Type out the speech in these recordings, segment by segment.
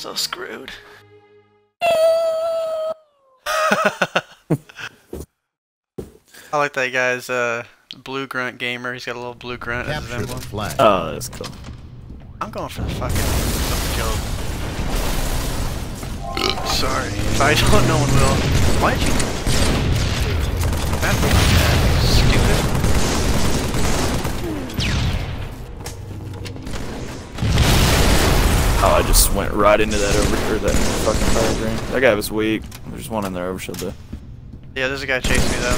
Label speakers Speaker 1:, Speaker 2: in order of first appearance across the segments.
Speaker 1: so screwed. I like that guy's uh, blue grunt gamer. He's got a little blue grunt as his emblem.
Speaker 2: flag.
Speaker 3: Oh, that's cool.
Speaker 1: I'm going for the fucking kill. Sorry. If I don't, no one will. Why did you...
Speaker 3: right into that over or that fucking fire drain. That guy was weak. There's one in there overshield though.
Speaker 1: Yeah, there's a guy chasing me though.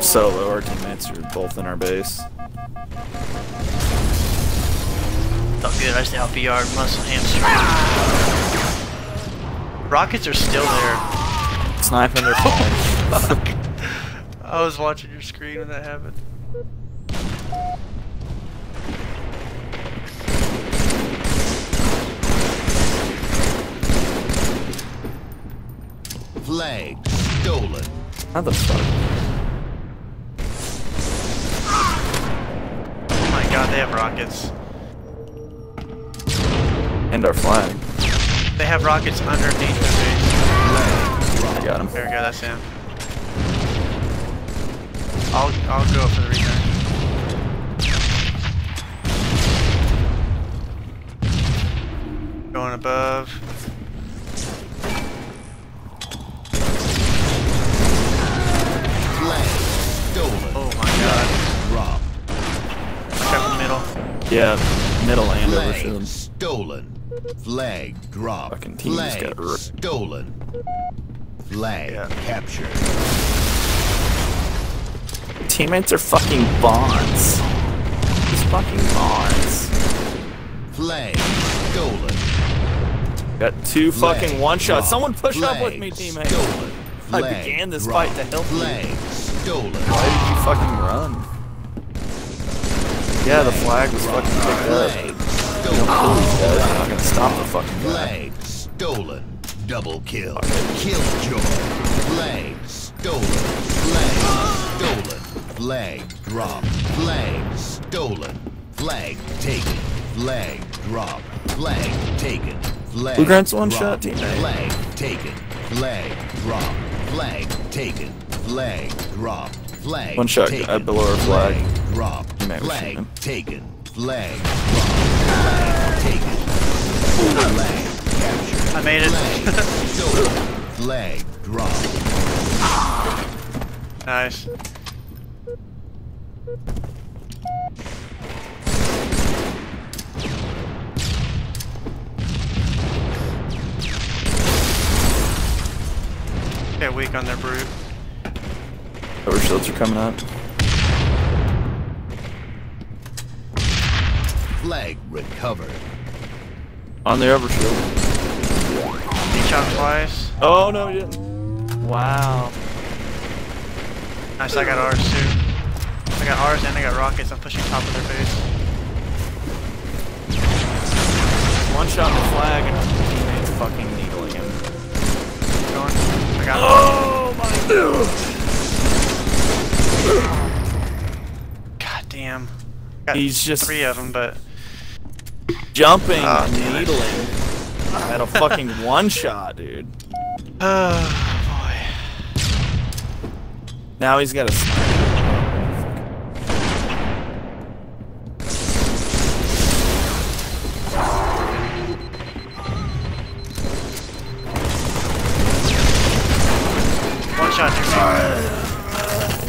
Speaker 3: Solo, our teammates are both in our base.
Speaker 1: Felt good. I just LPR muscle hamstring. Rockets are still there.
Speaker 3: Sniping their phone.
Speaker 1: Fuck. I was watching your screen when that happened.
Speaker 2: Flag stolen.
Speaker 3: How the fuck?
Speaker 1: Oh my god, they have rockets.
Speaker 3: And our flag.
Speaker 1: They have rockets underneath the base.
Speaker 3: I got him.
Speaker 1: There we go, that's him. I'll I'll go for the return. Going above.
Speaker 3: Yeah, middle and
Speaker 2: Flag
Speaker 3: overshield.
Speaker 2: stolen. Flag dropped.
Speaker 3: Fucking team just
Speaker 2: Flag
Speaker 3: got
Speaker 2: stolen. Flag
Speaker 1: Yeah.
Speaker 2: captured.
Speaker 3: Teammates are fucking bonds. Just fucking bonds.
Speaker 2: Flag stolen.
Speaker 3: Got two
Speaker 2: Flag
Speaker 3: fucking one shots. Someone push up with me, teammate.
Speaker 2: Stolen.
Speaker 3: I began this
Speaker 2: drop.
Speaker 3: fight to help you.
Speaker 2: Flag stolen.
Speaker 3: Why did you fucking run? Yeah, the flag was fucking picked up.
Speaker 2: Flag stolen.
Speaker 3: these. I'm not gonna stop the fucking guy.
Speaker 2: Flag stolen. Double kill. Kill Killjoy. Flag stolen. Flag stolen. Flag drop. Flag stolen. Flag taken. Flag drop. Flag taken. Flag
Speaker 3: Blue Grant's one
Speaker 2: drop.
Speaker 3: shot, teammate.
Speaker 2: Flag taken. Flag drop. Flag taken. Flag drop. Flag
Speaker 3: One shot,
Speaker 2: taken.
Speaker 3: uh, below our flag.
Speaker 2: drop.
Speaker 3: Teammate was shooting
Speaker 2: Flag taken. Flag drop. Flag taken. Flag captured.
Speaker 1: I made it.
Speaker 2: Flag. Flag drop.
Speaker 1: nice. Get weak on their brute.
Speaker 3: Overshields are coming up.
Speaker 2: Flag recovered.
Speaker 3: On the overshield.
Speaker 1: He shot twice.
Speaker 3: Oh no, he didn't. Wow.
Speaker 1: Nice, I got ours too. I got ours and I got rockets. I'm pushing top of their base.
Speaker 3: One shot the flag and his teammates fucking needling him.
Speaker 1: Going. I got
Speaker 3: Oh my
Speaker 1: God damn. Got
Speaker 3: He's just
Speaker 1: three of them, but
Speaker 3: jumping
Speaker 1: Oh,
Speaker 3: and
Speaker 1: damn it.
Speaker 3: needling. At a fucking one shot, dude.
Speaker 1: oh
Speaker 3: Now he's got a
Speaker 1: One shot.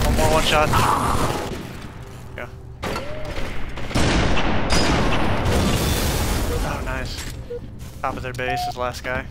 Speaker 1: One more one shot. Top of their base is the last guy.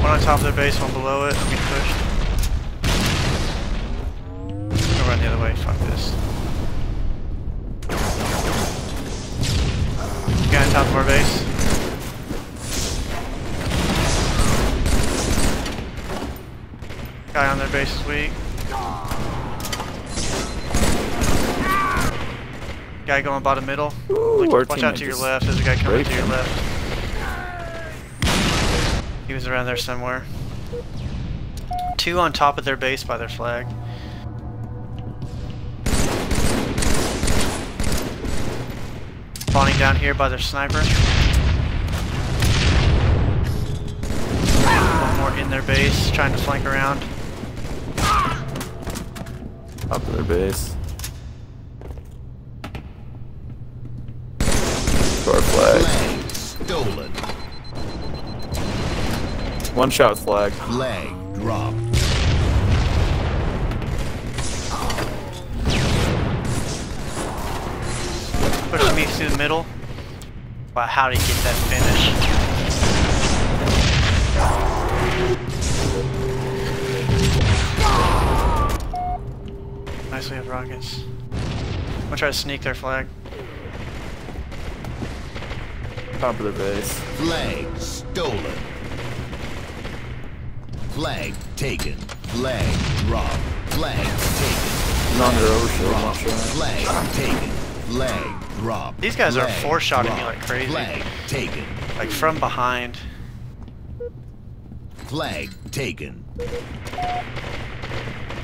Speaker 1: One on top of their base, one below it. I'm getting pushed. The other way. Fuck this. Guy on top of our base. Guy on their base is weak. Guy going bottom middle.
Speaker 3: Ooh,
Speaker 1: Look- watch out to your left. There's a guy coming to your
Speaker 3: him.
Speaker 1: left. He was around there somewhere. Two on top of their base by their flag. Down here by their sniper. One more in their base, trying to flank around.
Speaker 3: Up to their base. To our flag.
Speaker 2: Flag stolen.
Speaker 3: One shot with flag.
Speaker 2: Flag dropped.
Speaker 1: Through the middle. Wow, how did he get that finish? Nice, we have rockets. I'm gonna try to sneak their flag.
Speaker 3: Top of their base.
Speaker 2: Flag stolen. Flag taken. Flag dropped. Flag taken.
Speaker 3: He's on their overshield, not
Speaker 2: Flag taken. Flag dropped.
Speaker 1: These guys are
Speaker 2: Flag
Speaker 1: four-shotting me like crazy.
Speaker 2: Flag taken.
Speaker 1: Like from behind.
Speaker 2: Flag taken.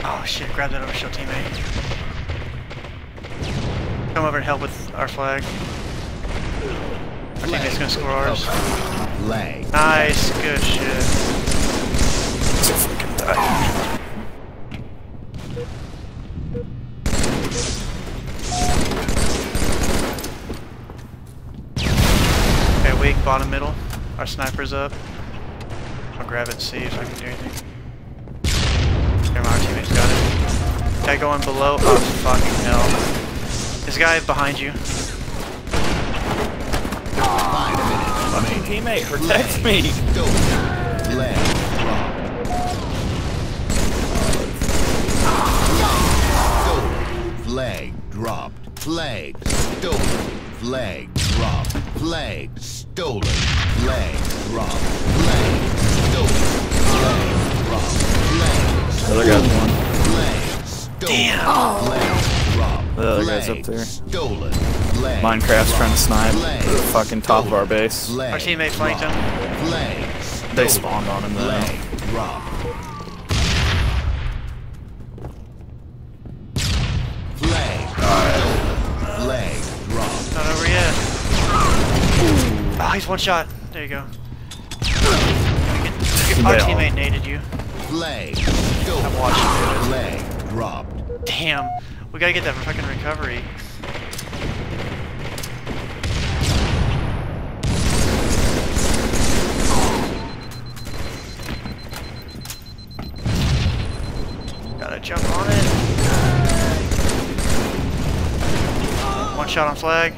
Speaker 1: Oh shit, grab that overshield teammate. Come over and help with our flag. Our teammate's gonna score ours.
Speaker 2: Flag.
Speaker 1: Nice, good shit.
Speaker 3: So fucking die.
Speaker 1: Bottom middle. Our sniper's up. I'll grab it and see if I can do anything. There, my teammate's got it. Guy going below. Oh, fucking hell. This guy behind you.
Speaker 2: Five
Speaker 3: Fucking teammate, protect me!
Speaker 2: Stolen. Flag dropped. Flag dropped. Flag stolen. Flag dropped. Flag stolen. Flag dropped. Flag stolen. Flag dropped. Flag
Speaker 3: The other guy's one.
Speaker 2: Flag stolen.
Speaker 1: Damn.
Speaker 2: Flag dropped.
Speaker 3: Oh, the other guy's up there.
Speaker 2: Stolen. Flag
Speaker 3: Minecraft's trying to snipe
Speaker 2: Flag
Speaker 3: the fucking top of our base.
Speaker 1: Our teammate flanked him.
Speaker 2: Flag
Speaker 3: They spawned on him though.
Speaker 1: He's one shot. There you go. Our
Speaker 3: They all-
Speaker 1: teammate naded you.
Speaker 2: Flag
Speaker 1: I'm watching you.
Speaker 2: Flag dropped.
Speaker 1: Damn. We gotta get that fucking recovery. Gotta jump on it. One shot on flag.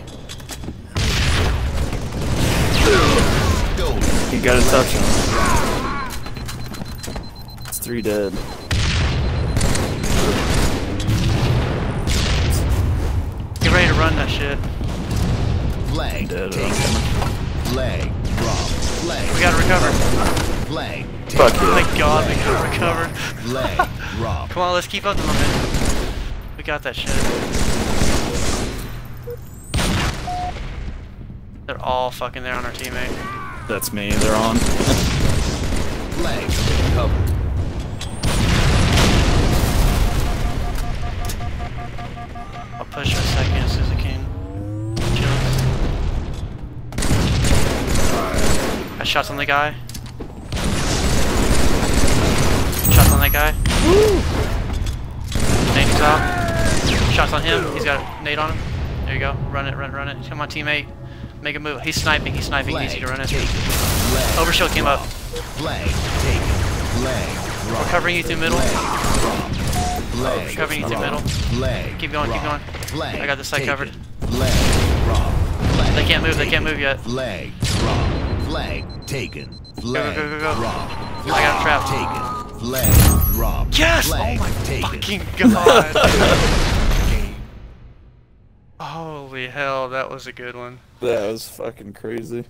Speaker 3: You gotta touch him. It's three dead.
Speaker 1: Get ready to run that shit.
Speaker 2: Flag
Speaker 3: Dead.
Speaker 2: taken. Flag dropped. Flag.
Speaker 1: We gotta recover.
Speaker 2: Flag
Speaker 3: Fuck
Speaker 2: taken.
Speaker 3: you.
Speaker 1: Thank God we gotta recover.
Speaker 2: Flag dropped.
Speaker 1: Come on, let's keep up the momentum. We got that shit. They're all fucking there on our teammate.
Speaker 3: That's me, they're on.
Speaker 2: Flag covered.
Speaker 1: I'll push a second as soon as I can. I shots on the guy. Shots on that guy. Nade top. Shots on him. He's got a nade on him. There you go. Run it, run, it. run it. Come on, teammate. Make a move. He's sniping. He's sniping.
Speaker 2: Flag
Speaker 1: Easy to run.
Speaker 2: Flag
Speaker 1: Overshield came up.
Speaker 2: Flag taken. Flag dropped.
Speaker 1: Covering you through middle.
Speaker 2: Flag dropped.
Speaker 1: Covering you through middle.
Speaker 2: Flag
Speaker 1: Keep going, keep going.
Speaker 2: Flag
Speaker 1: I got this side covered.
Speaker 2: Flag
Speaker 1: They can't move, they can't move yet.
Speaker 2: Flag dropped. Flag taken. Flag
Speaker 1: go, go, go.
Speaker 2: dropped.
Speaker 1: I got a trap.
Speaker 2: Taken. Flag dropped.
Speaker 1: Yes! Oh my
Speaker 2: taken.
Speaker 1: fucking god. Holy hell, that was a good one.
Speaker 3: That was fucking crazy.